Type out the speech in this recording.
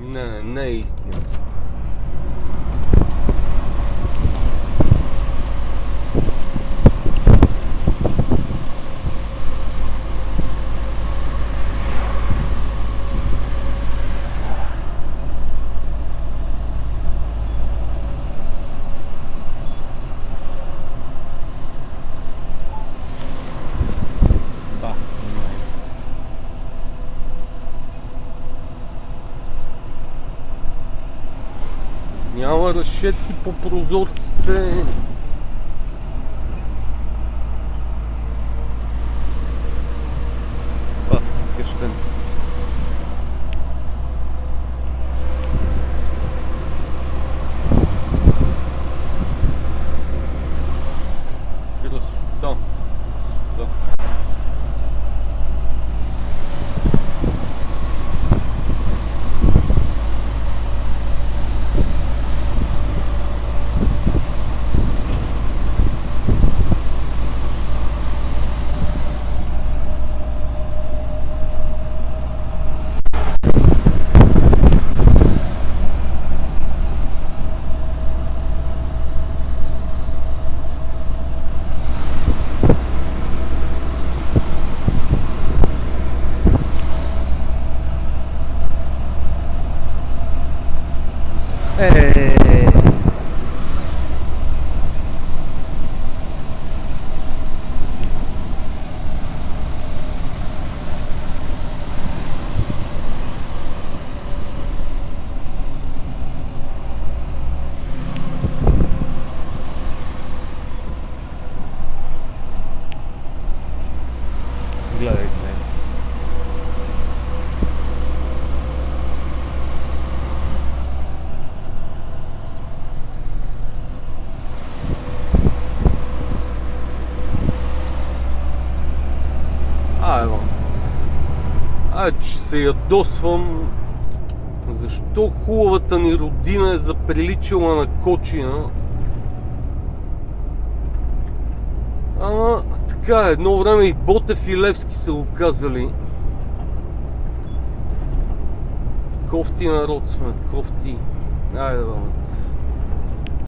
на на истину. Няма решетки по прозорците. Баси, каштенци. Красота. Красота. Eh, hey. glowed. Ево. А, че се ядосвам. Защо хубавата ни родина е заприличала на кочина? Ама, така, едно време и Ботев и Левски са го казали. Кофти народ сме, кофти. Айде, бе,